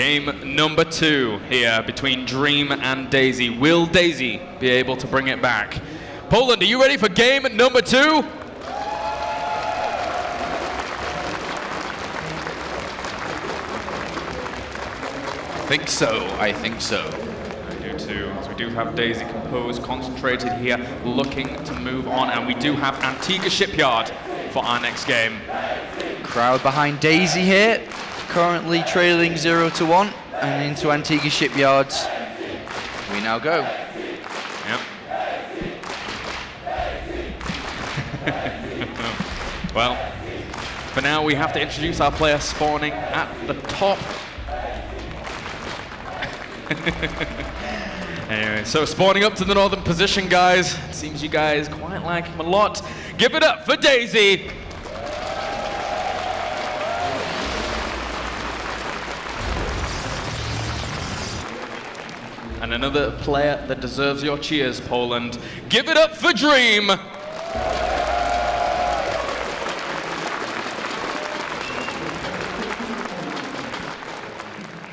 Game number two here between Dream and Daisy. Will Daisy be able to bring it back? Poland, are you ready for game number two? I think so. I think so. I do too. So we do have Daisy composed, concentrated here, looking to move on, and we do have Antigua Shipyard for our next game. Crowd behind Daisy here, currently trailing 0 to 1, and into Antigua Shipyards we now go. Yep. well, for now we have to introduce our player spawning at the top. anyway, so spawning up to the northern position, guys. Seems you guys quite like him a lot. Give it up for Daisy. And another player that deserves your cheers, Poland. Give it up for Dream.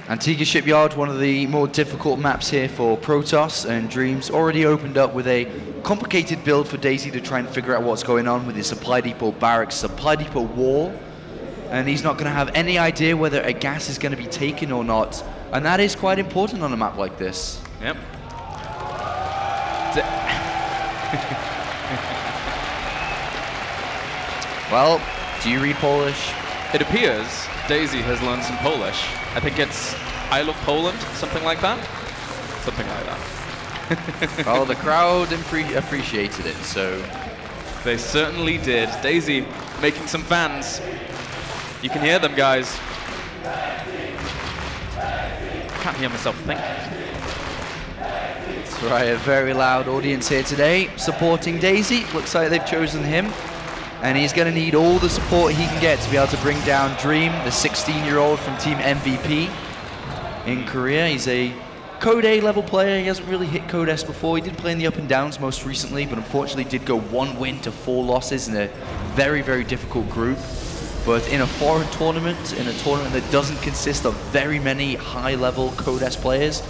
Antigua Shipyard, one of the more difficult maps here for Protoss, and Dreams already opened up with a complicated build for Daisy to try and figure out what's going on with his supply depot barracks, supply depot wall, and he's not going to have any idea whether a gas is going to be taken or not, and that is quite important on a map like this. Yep. Well, do you read Polish? It appears Daisy has learned some Polish. I think it's I love Poland, something like that. Something like that. well, the crowd appreciated it, so They certainly did. Daisy making some fans. You can hear them, guys. I can't hear myself think. Right, a very loud audience here today supporting Daisy. Looks like they've chosen him. And he's going to need all the support he can get to be able to bring down Dream, the 16-year-old from Team MVP in Korea. He's a Code A level player. He hasn't really hit Code S before. He did play in the up and downs most recently, but unfortunately did go one win to four losses in a very, very difficult group. But in a foreign tournament, in a tournament that doesn't consist of very many high-level Code S players,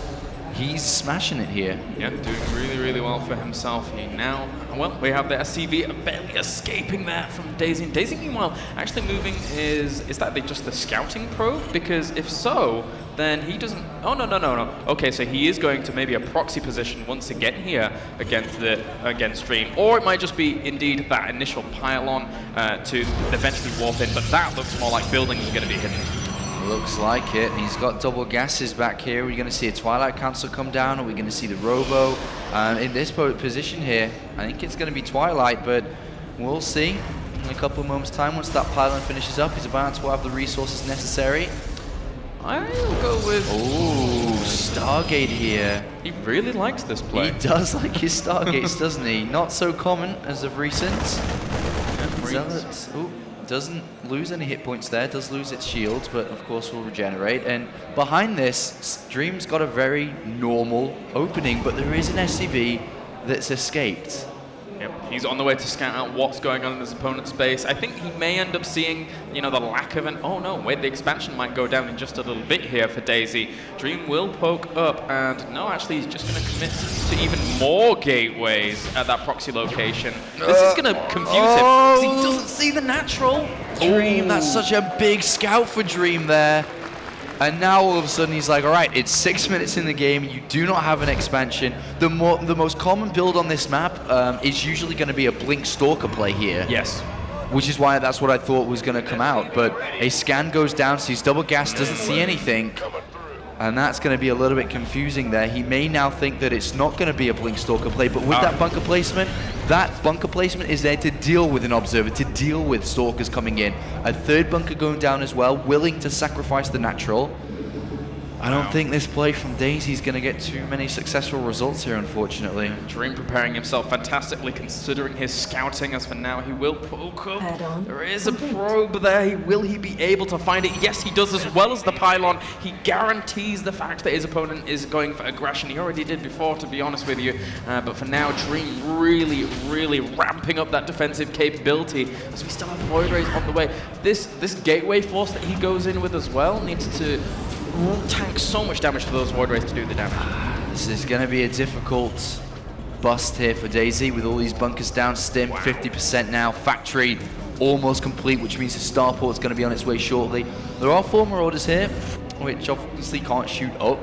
he's smashing it here. Yeah, doing really, really well for himself. He now, well, we have the SCV barely escaping there from Daisy. And Daisy, meanwhile, actually moving is, is that the, just the scouting probe? Because if so, then he doesn't, oh, no, no, no, no. Okay, so he is going to maybe a proxy position once again here against the, against Dream. Or it might just be indeed that initial pylon uh, to eventually warp in, but that looks more like buildings are going to be hidden. Looks like it. He's got double gases back here. We're going to see a Twilight Council come down. Are we going to see the Robo? Uh, in this position here, I think it's going to be Twilight, but we'll see. In a couple of moments' time, once that pylon finishes up, he's about to have the resources necessary. I'll go with, Ooh, Stargate here. he really likes this play. He does like his Stargates, doesn't he? Not so common as of recent. Zealot, ooh, doesn't lose any hit points there, does lose its shields, but of course will regenerate. And behind this, Dream's got a very normal opening, but there is an SCV that's escaped. He's on the way to scout out what's going on in his opponent's base. I think he may end up seeing, you know, the lack of an. Oh no, wait, the expansion might go down in just a little bit here for Daisy. Dream will poke up, and no, actually, he's just going to commit to even more gateways at that proxy location. This is going to confuse him because he doesn't see the natural. Dream, that's oh. such a big scout for Dream there. And now all of a sudden he's like, all right, it's six minutes in the game. You do not have an expansion. The more, the most common build on this map um, is usually going to be a Blink Stalker play here. Yes. which is why that's what I thought was going to come out. But a scan goes down, sees double gas, doesn't see anything, and that's going to be a little bit confusing there. He may now think that it's not going to be a Blink Stalker play, but with that ah. bunker placement, that bunker placement is there to deal with an observer, to deal with stalkers coming in. A third bunker going down as well, willing to sacrifice the natural. I don't think this play from Daisy is going to get too many successful results here, unfortunately. Dream preparing himself fantastically considering his scouting as for now he will poke up. Head on. There is a probe there. He- Will he be able to find it? Yes, he does as well as the pylon. He guarantees the fact that his opponent is going for aggression. He already did before, to be honest with you. Uh, but for now, Dream really, really ramping up that defensive capability as we still have Void Rays on the way. This, this gateway force that he goes in with as well needs to tank so much damage for those Void Rays to do the damage. Ah, this is going to be a difficult bust here for Daisy with all these bunkers down. Stim, 50% now. Factory almost complete, which means the starport's going to be on its way shortly. There are four Marauders here, which obviously can't shoot up,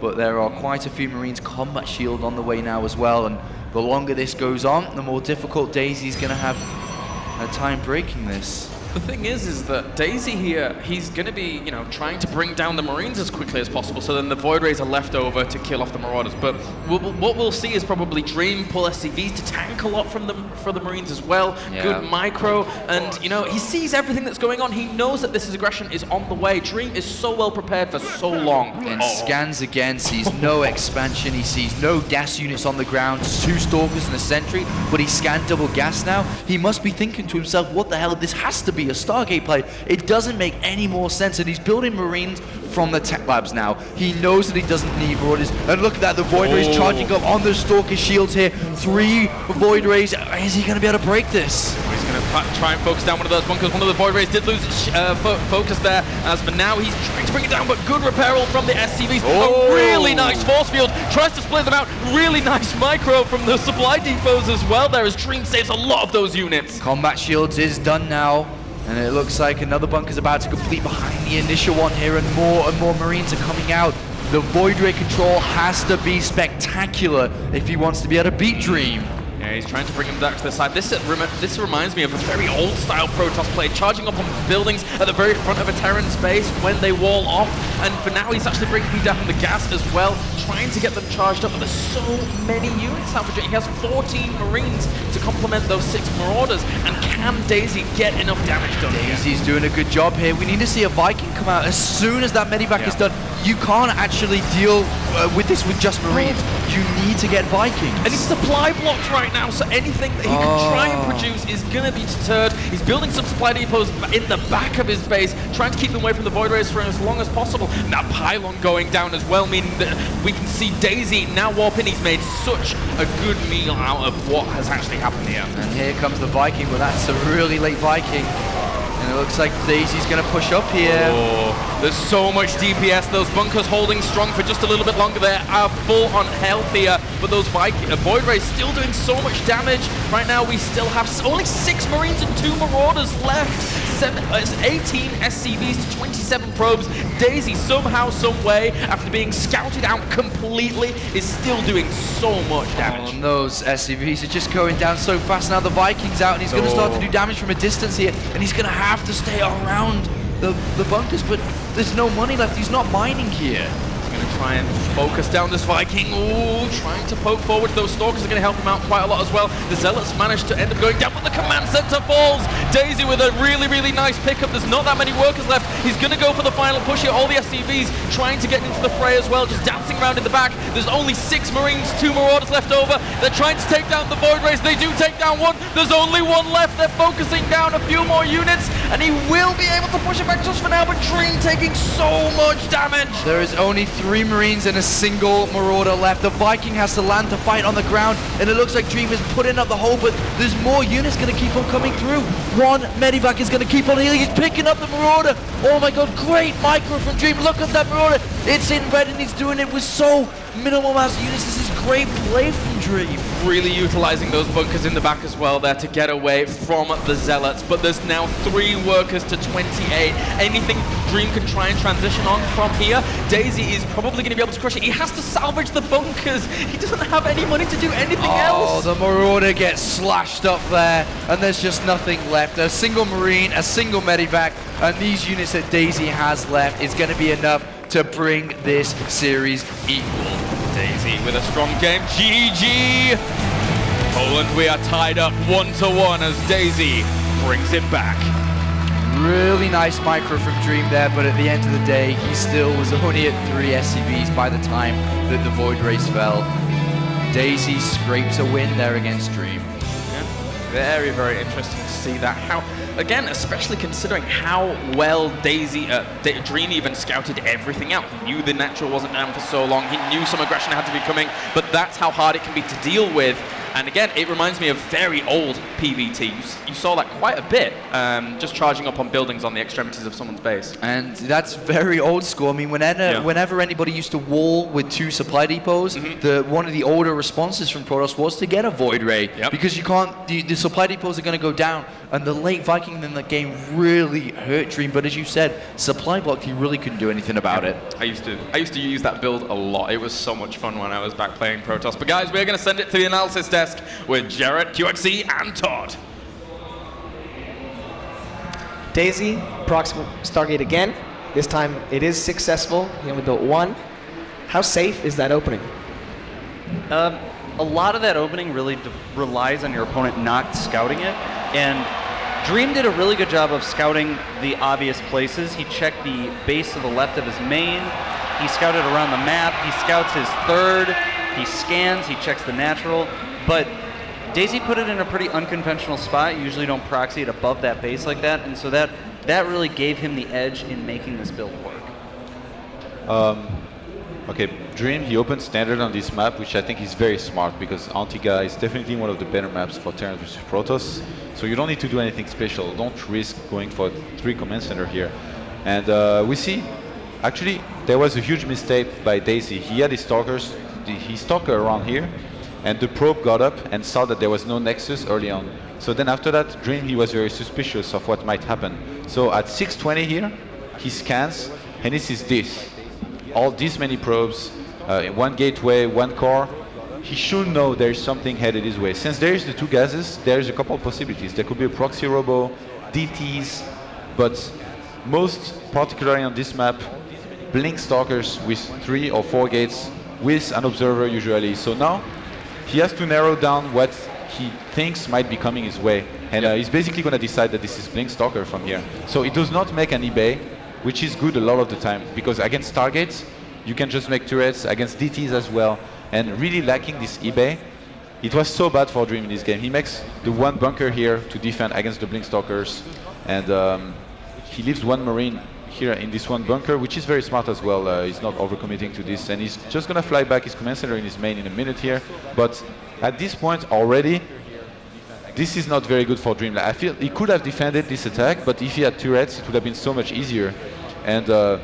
but there are quite a few Marines combat shield on the way now as well, and the longer this goes on, the more difficult Daisy's going to have a time breaking this. The thing is, is that Daisy here, he's going to be, you know, trying to bring down the Marines as quickly as possible, so then the Void Rays are left over to kill off the Marauders. But we'll, what we'll see is probably Dream pull SCVs to tank a lot from the, for the Marines as well. Yeah. Good micro, and, you know, he sees everything that's going on. He knows that this aggression is on the way. Dream is so well prepared for so long. And Oh. scans again, sees no expansion, he sees no gas units on the ground, two stalkers and a sentry, but he scanned double gas now. He must be thinking to himself, what the hell, this has to be a Stargate play. It doesn't make any more sense, and he's building Marines from the tech labs now. He knows that he doesn't need Marauders, and look at that, the Void Rays Oh. charging up on the Stalker shields here. Three Void Rays, is he going to be able to break this? He's going to try and focus down one of those bunkers. One of the Void Rays did lose uh, fo focus there. As for now, he's trying to bring it down, but good repair all from the SCVs. Oh. A really nice force field. Tries to split them out. Really nice micro from the supply depots as well there as Dream saves a lot of those units. Combat shields is done now. And it looks like another bunker's about to complete behind the initial one here, and more and more Marines are coming out. The Void Ray control has to be spectacular if he wants to be able to beat Dream. Yeah, he's trying to bring him back to the side. This, uh, rem- this reminds me of a very old style Protoss play, charging up on buildings at the very front of a Terran's base when they wall off. And for now, he's actually breaking down the gas as well, trying to get them charged up. But there's so many units out for He has 14 Marines to complement those six Marauders. And can Daisy get enough damage done here? Daisy's doing a good job here. We need to see a Viking come out as soon as that medivac is done. You can't actually deal uh, with this with just Marines. You need to get Vikings. And he's supply blocked right now, so anything that he can try and Oh. produce is going to be deterred. He's building some supply depots in the back of his base, trying to keep them away from the Void Rays for as long as possible. Now pylon going down as well, meaning that we can see Daisy now warp in. He's made such a good meal out of what has actually happened here. And here comes the Viking, but that's a really late Viking. And it looks like Daisy's going to push up here. Oh, there's so much DPS. Those bunkers holding strong for just a little bit longer. They are full on health here, but those Viking, uh, Void Rays still doing so much damage. Right now, we still have only six Marines and two Marauders left. Seven, uh, 18 SCVs to 27 probes. Daisy somehow, some way, after being scouted out completely, is still doing so much damage. Oh, and those SCVs are just going down so fast. Now the Viking's out, and he's going to start to Oh. do damage from a distance here, and he's going to have to stay around the, the bunkers, but there's no money left. He's not mining here. Try and focus down this Viking. Ooh, trying to poke forward. Those Stalkers are going to help him out quite a lot as well. The Zealots managed to end up going down, but the command center falls. Daisy with a really, really nice pickup. There's not that many workers left. He's going to go for the final push here. All the SCVs trying to get into the fray as well, just dancing around in the back. There's only six Marines, two Marauders left over. They're trying to take down the Void Rays. They do take down one. There's only one left. They're focusing down a few more units, and he will be able to push it back just for now, but Dream taking so much damage. There is only three Marines and a single Marauder left. The Viking has to land to fight on the ground, and it looks like Dream is putting up the hole, but there's more units going to keep on coming through. One Medivac is going to keep on healing. He's picking up the Marauder. Oh my god, great micro from Dream. Look at that Marauder. It's in red, and he's doing it with so minimal amounts of units. This is great play from Dream. really utilizing those bunkers in the back as well there to get away from the Zealots. But there's now three workers to 28. Anything Dream can try and transition on from here, Daisy is probably going to be able to crush it. He has to salvage the bunkers. He doesn't have any money to do anything Oh, else. the Marauder gets slashed up there, and there's just nothing left. A single Marine, a single Medivac, and these units that Daisy has left is going to be enough to bring this series equal. Daisy with a strong game. GG! Poland, we are tied up one to one as Daisy brings it back. Really nice micro from Dream there, but at the end of the day, he still was only at three SCVs by the time that the Void Rays fell. Daisy scrapes a win there against Dream. Very, very interesting to see that. How, again, especially considering how well Daisy, uh, Dream even scouted everything out. He knew the natural wasn't down for so long. He knew some aggression had to be coming, but that's how hard it can be to deal with. And again, it reminds me of very old PVT. You, you saw that quite a bit, um, just charging up on buildings on the extremities of someone's base. And that's very old school. I mean, whenever, yeah. whenever anybody used to wall with two supply depots, mm -hmm. the one of the older responses from Protoss was to get a Void Ray. Yep. Because you can't, the, the supply depots are going to go down. And the late Viking in the game really hurt Dream. But as you said, supply blocked, he really couldn't do anything about it. I used to I used to use that build a lot. It was so much fun when I was back playing Protoss. But guys, we're going to send it to the analysis desk desk with Jarrett, QXC, and Todd. Daisy, proximal Stargate again. This time it is successful. He only built one. How safe is that opening? Um, a lot of that opening really relies on your opponent not scouting it. And Dream did a really good job of scouting the obvious places. He checked the base to the left of his main. He scouted around the map. He scouts his third. He scans. He checks the natural. But Daisy put it in a pretty unconventional spot. You usually don't proxy it above that base like that, and so that that really gave him the edge in making this build work. Um, okay, Dream, he opened standard on this map, which I think is very smart because Antigua is definitely one of the better maps for Terran versus Protoss. So you don't need to do anything special. Don't risk going for three command center here. And uh, we see, actually, there was a huge mistake by Daisy. He had his stalkers, he stalked around here, and the probe got up and saw that there was no nexus early on. So then after that, Dream, he was very suspicious of what might happen. So at 620 here, he scans, and he sees this. All these many probes, uh, one gateway, one core. He should know there is something headed his way. Since there is the two gases, there is a couple of possibilities. There could be a proxy robo, DTs, but most particularly on this map, blink stalkers with three or four gates with an observer usually. So now he has to narrow down what he thinks might be coming his way. And uh, he's basically going to decide that this is Blink Stalker from here. So it does not make an eBay, which is good a lot of the time, because against Stargates, you can just make turrets, against DTs as well. And really lacking this eBay, it was so bad for Dream in this game. He makes the one bunker here to defend against the Blink Stalkers, and um, he leaves one Marine here in this one bunker, which is very smart as well. Uh, he's not overcommitting to this, and he's just gonna fly back his command center in his main in a minute here. But at this point already, this is not very good for Dreamland. I feel he could have defended this attack, but if he had turrets, it would have been so much easier. And uh,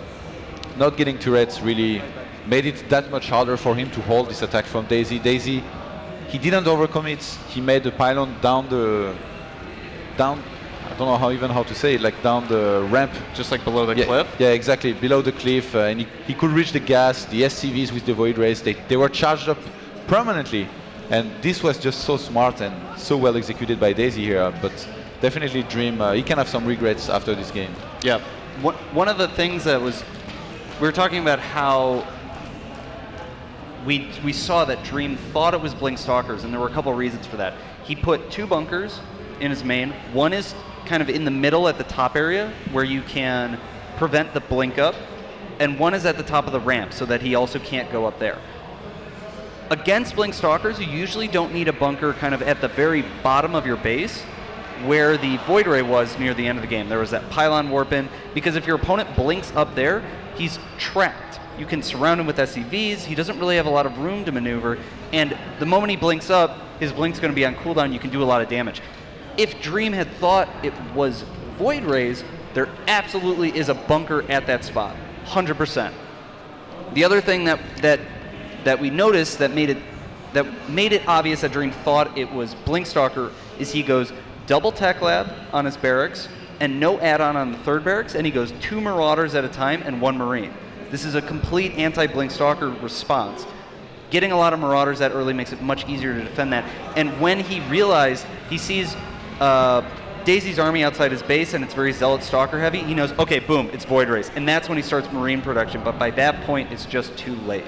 not getting turrets really made it that much harder for him to hold this attack from Daisy. Daisy, he didn't overcommit. He made the pylon down the down I don't know how even how to say it, like down the ramp. Just like below the yeah, cliff? Yeah, exactly, below the cliff. Uh, and he, he could reach the gas, the SCVs with the Void Rays, they, they were charged up permanently. And this was just so smart and so well executed by Daisy here. But definitely Dream, uh, he can have some regrets after this game. Yeah. One of the things that was, we were talking about how we, we saw that Dream thought it was Blink Stalkers, and there were a couple reasons for that. He put two bunkers in his main. One is kind of in the middle at the top area where you can prevent the blink up, and one is at the top of the ramp so that he also can't go up there. Against Blink Stalkers, you usually don't need a bunker kind of at the very bottom of your base where the Void Ray was near the end of the game. There was that pylon warp in, because if your opponent blinks up there, he's trapped. You can surround him with SCVs, he doesn't really have a lot of room to maneuver, and the moment he blinks up, his blink's going to be on cooldown, you can do a lot of damage if Dream had thought it was Void Rays, there absolutely is a bunker at that spot, 100%. The other thing that that that we noticed that made it that made it obvious that Dream thought it was Blinkstalker is he goes double tech lab on his barracks and no add-on on the third barracks, and he goes two Marauders at a time and one Marine. This is a complete anti-Blinkstalker response. Getting a lot of Marauders that early makes it much easier to defend that. And when he realized, he sees uh, Daisy's army outside his base and it's very Zealot Stalker heavy, he knows, okay, boom, it's Void Rays. And that's when he starts Marine production, but by that point, it's just too late.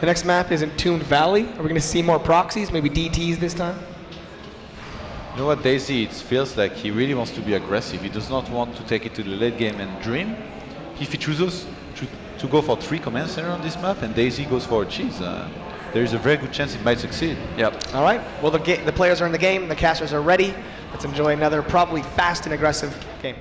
The next map is Entombed Valley. Are we going to see more proxies, maybe DTs this time? You know what, Daisy, it feels like he really wants to be aggressive. He does not want to take it to the late game and dream. If he chooses to, to go for three command center on this map and Daisy goes for a cheese, uh, there is a very good chance it might succeed. Yep. All right. Well, the, ga- the players are in the game. The casters are ready. Let's enjoy another probably fast and aggressive game.